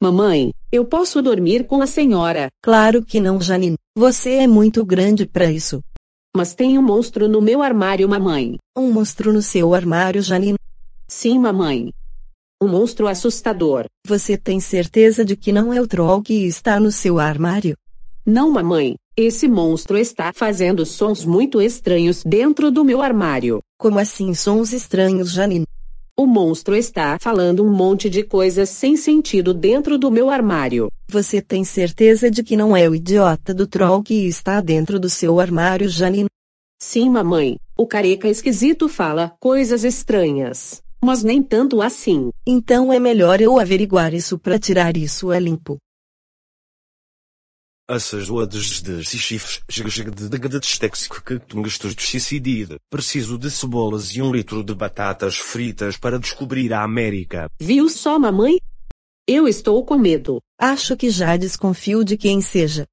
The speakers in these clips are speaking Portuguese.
Mamãe, eu posso dormir com a senhora. Claro que não, Janine. Você é muito grande para isso. Mas tem um monstro no meu armário, mamãe. Um monstro no seu armário, Janine? Sim, mamãe. Um monstro assustador. Você tem certeza de que não é o troll que está no seu armário? Não, mamãe. Esse monstro está fazendo sons muito estranhos dentro do meu armário. Como assim sons estranhos, Janine? O monstro está falando um monte de coisas sem sentido dentro do meu armário. Você tem certeza de que não é o idiota do troll que está dentro do seu armário, Janine? Sim, mamãe. O careca esquisito fala coisas estranhas. Mas nem tanto assim. Então é melhor eu averiguar isso para tirar isso a limpo. Essas odes de chifres, tungastos de xicidide. Preciso de cebolas e um litro de batatas fritas para descobrir a América. Viu só, mamãe? Eu estou com medo. Acho que já desconfio de quem seja.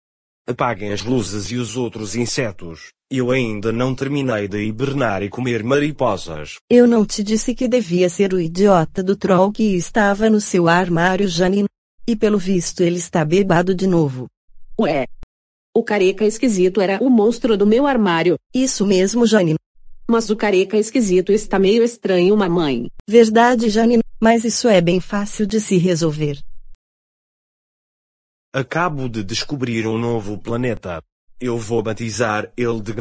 Apaguem as luzes e os outros insetos. Eu ainda não terminei de hibernar e comer mariposas. Eu não te disse que devia ser o idiota do troll que estava no seu armário, Janine. E pelo visto ele está bebado de novo. Ué. O careca esquisito era o monstro do meu armário. Isso mesmo, Janine. Mas o careca esquisito está meio estranho, mamãe. Verdade, Janine, mas isso é bem fácil de se resolver. Acabo de descobrir um novo planeta. Eu vou batizar ele de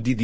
de